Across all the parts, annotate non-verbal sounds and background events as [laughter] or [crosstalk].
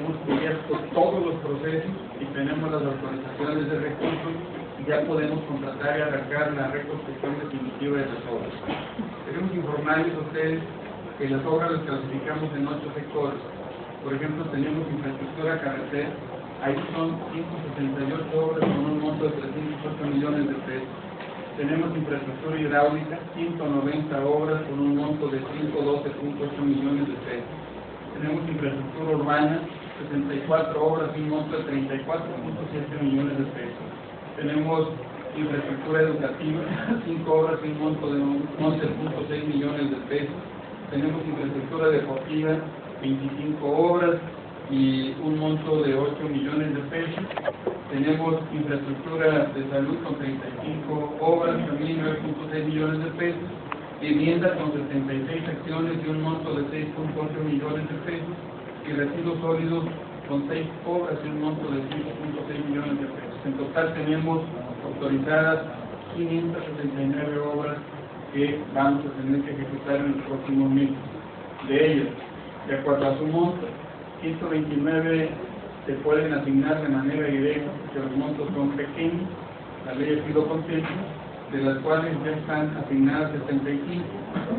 hemos cubierto todos los procesos y tenemos las autorizaciones de recursos y ya podemos contratar y arrancar la reconstrucción definitiva de las obras. Queremos informarles a ustedes que las obras las clasificamos en ocho sectores. Por ejemplo, tenemos infraestructura carretera, ahí son 168 obras con un monto de 308 millones de pesos. Tenemos infraestructura hidráulica, 190 obras con un monto de 112.8 millones de pesos. Tenemos infraestructura urbana, 64 obras y un monto de 34.7 millones de pesos. Tenemos infraestructura educativa, [laughs] 5 obras y un monto de 11.6 millones de pesos. Tenemos infraestructura deportiva, 25 obras y un monto de 8 millones de pesos. Tenemos infraestructura de salud con 35 obras, también 9.6 millones de pesos. Vivienda con 76 acciones y un monto de 6.8 millones de pesos. Y residuos sólidos con 6 obras y un monto de 5.6 millones de pesos. En total tenemos autorizadas 579 obras que vamos a tener que ejecutar en los próximos meses. De ellas, de acuerdo a su monto, 129 se pueden asignar de manera directa, porque los montos son pequeños, la ley sido contenta, de las cuales ya están asignadas 75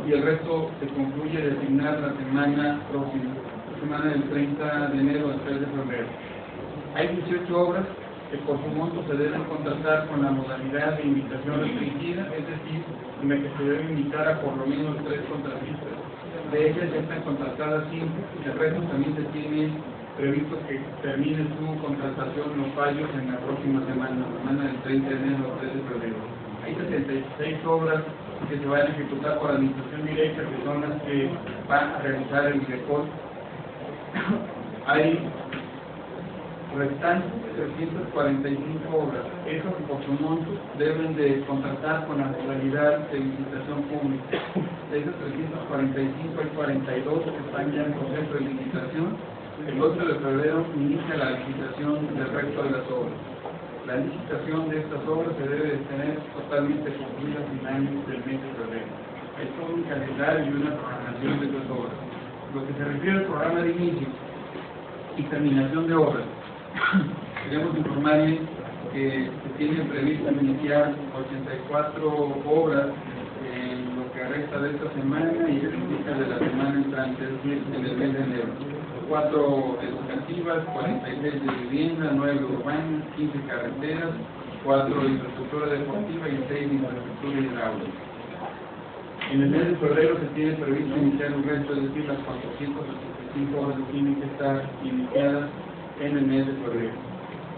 y el resto se concluye de asignar la semana próxima, semana del 30 de enero al 3 de febrero. Hay 18 obras que por su monto se deben contratar con la modalidad de invitación restringida, es decir, en la que se debe invitar a por lo menos tres contratistas. De ellas ya están contratadas cinco, y el resto también se tiene previsto que termine su contratación los fallos en la próxima semana, la semana del 30 de enero al 3 de febrero. Hay 76 obras que se van a ejecutar por administración directa, que son las que van a realizar el DECOL. Hay restantes 345 obras. Esas por su monto deben de contratar con la modalidad de licitación pública. De esas 345 hay 42 que están ya en proceso de licitación. El 8 de febrero inicia la licitación del resto de las obras. La licitación de estas obras se debe de tener totalmente concluida a finales del mes de febrero. Hay todo un calendario y una programación de estas obras. Lo que se refiere al programa de inicio terminación de obras, [coughs] queremos informarles que se tiene previsto iniciar 84 obras en lo que resta de esta semana y inicio de la semana entrante, en el mes de enero. Cuatro educativas, 46 de vivienda, 9 urbanas, 15 carreteras, 4 de infraestructura deportiva y 6 de infraestructura hidráulica. En el mes de febrero se tiene previsto iniciar un resto, es decir, las 475 obras tienen que estar iniciadas en el mes de febrero.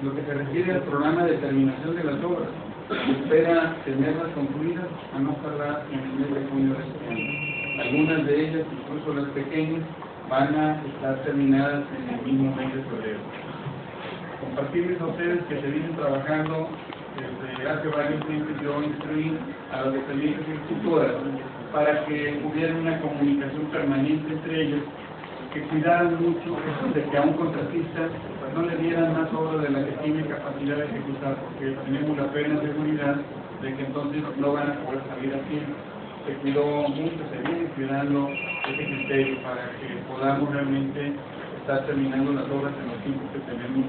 Lo que se refiere al programa de terminación de las obras, se espera tenerlas concluidas a no tardar en el mes de junio de este año. Algunas de ellas, incluso las pequeñas, van a estar terminadas en el mismo mes de febrero. Compartirles a ustedes que se vienen trabajando desde hace varios yo instruí a las dependientes institutoras para que hubiera una comunicación permanente entre ellos que cuidaran mucho de que a un contratista pues, no le dieran más obra de la que tiene capacidad de ejecutar, porque tenemos la plena seguridad de que entonces no van a poder salir así. Se cuidó mucho, se viene cuidando ese criterio para que podamos realmente estar terminando las obras en los tiempos que tenemos.